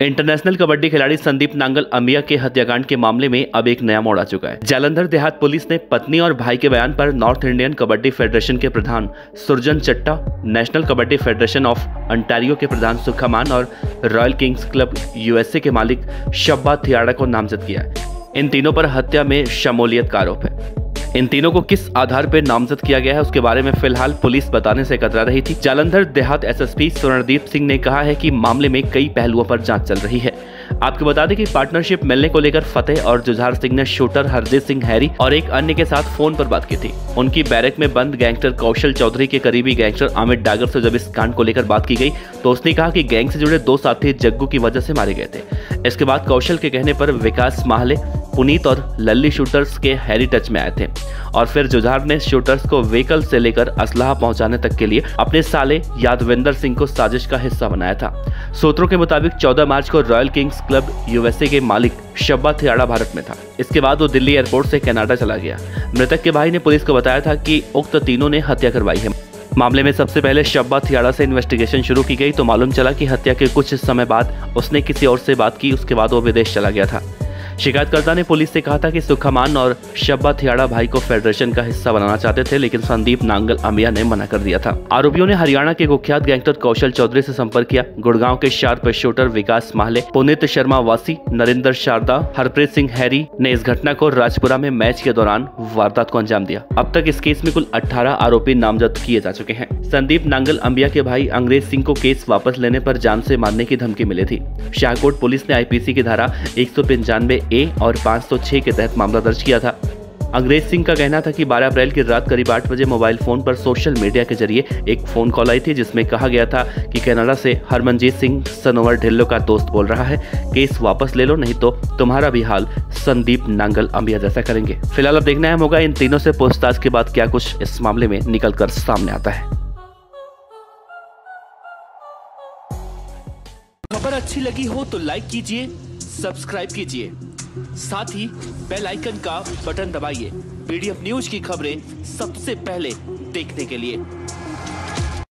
International kabaddi खिलाड़ी संदीप नांगल अमिया के हत्याकांड के मामले में अब एक नया मोड़ आ चुका है। जालंधर देहात पुलिस ने पत्नी और भाई के बयान पर नॉर्थ इंडियन कबड्डी फेडरेशन के प्रधान Surjan Chatta, national kabaddi federation of Ontario के प्रधान सुखमान और रॉयल किंग्स क्लब यूएसए के मालिक शब्बा थियाड़ा को नामजद किया है। इन तीनों पर हत्या में शमूलियत का आरोप है। इन तीनों को किस आधार पर नामजद किया गया है, उसके बारे में फ़िलहाल पुलिस बताने से कतरा रही थी। जालंधर देहात एसएसपी स्वर्णदीप सिंह ने कहा है कि मामले में कई पहलुओं पर जाँच चल रही है। आपको बता दें कि पार्टनरशिप मिलने को लेकर फतेह और जुझार सिंह ने शूटर हरदीप सिंह हैरी और एक अन्य के साथ फ़ोन पर बात की थी। उनकी बैरक में बंद गैंगस्टर कौशल चौधरी के करीबी गैंगस्टर अमित डागर से जब इस कांड को लेकर बात की गई तो उसने कहा कि गैंग से जुड़े दो साथी जग्गू की वजह से मारे गए थे। इसके बाद कौशल के कहने पर विकास माहले, पुनीत और लल्ली शूटर्स के हैरी टच में आए थे। और फिर जुझार ने शूटर्स को व्हीकल से लेकर असलाह पहुँचाने तक के लिए अपने साले यादविंदर सिंह को साजिश का हिस्सा बनाया था। सूत्रों के मुताबिक 14 मार्च को रॉयल किंग्स क्लब यूएसए के मालिक शब्बा थियाड़ा भारत में था। इसके बाद वो दिल्ली एयरपोर्ट से कनाडा चला गया। मृतक के भाई ने पुलिस को बताया था कि उक्त तीनों ने हत्या करवाई है। मामले में सबसे पहले शब्बा थियाड़ा से इन्वेस्टिगेशन शुरू की गई तो मालूम चला कि हत्या के कुछ समय बाद उसने किसी और से बात की, उसके बाद वो विदेश चला गया था। शिकायतकर्ता ने पुलिस से कहा था कि सुखमान और शब्बा थियाड़ा भाई को फेडरेशन का हिस्सा बनाना चाहते थे, लेकिन संदीप नांगल अमिया ने मना कर दिया था। आरोपियों ने हरियाणा के कुख्यात गैंगस्टर कौशल चौधरी से संपर्क किया। गुड़गांव के शार्प शूटर विकास माहले, पुनित शर्मा वासी, नरेंद्र शारदा, हरप्रीत सिंह हैरी ने इस घटना को राजपुरा में मैच के दौरान वारदात को अंजाम दिया। अब तक इस केस में कुल अठारह आरोपी नामजद किए जा चुके हैं। संदीप नांगल अंबिया के भाई अंग्रेज़ सिंह को केस वापस लेने पर जान से मारने की धमकी मिली थी। शाहकोट पुलिस ने आईपीसी की धारा एक ए और 506 के तहत मामला दर्ज किया था। अंग्रेज़ सिंह का कहना था कि 12 अप्रैल की रात करीब आठ बजे मोबाइल फ़ोन पर सोशल मीडिया के ज़रिए एक फ़ोन कॉल आई थी, जिसमें कहा गया था कि कनाडा से हरमनजीत सिंह, सनोवर ढिल्लो का दोस्त बोल रहा है, केस वापस ले लो, नहीं तो तुम्हारा भी हाल संदीप नांगल अंबिया जैसा करेंगे। फ़िलहाल अब देखना है होगा इन तीनों से पूछताछ के बाद क्या कुछ इस मामले में निकल कर सामने आता है। खबर अच्छी लगी हो तो लाइक कीजिए, सब्सक्राइब कीजिए। साथ ही बेल आइकन का बटन दबाइए। पीडीएफ न्यूज़ की खबरें सबसे पहले देखने के लिए।